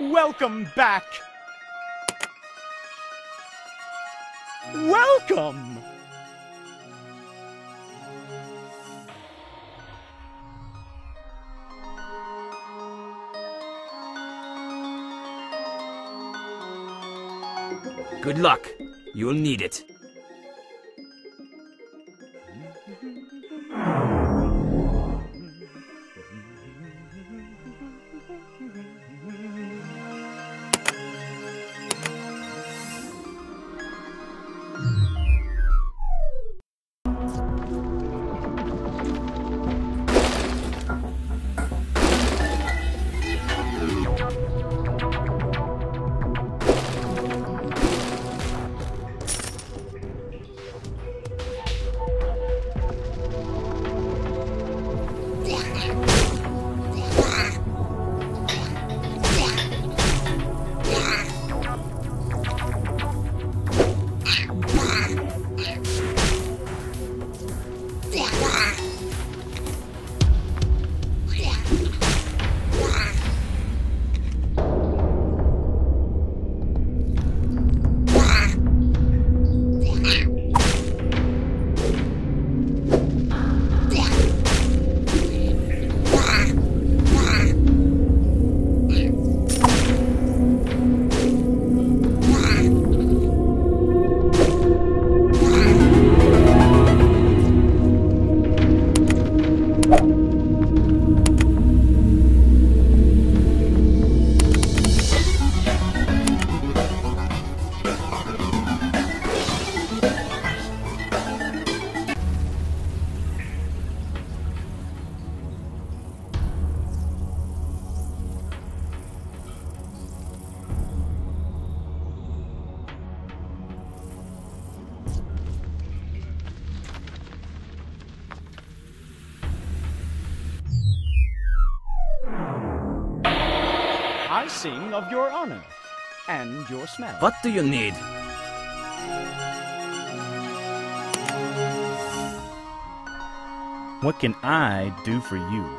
Welcome back! Welcome! Good luck. You'll need it. I sing of your honor and your smell. What do you need? What can I do for you?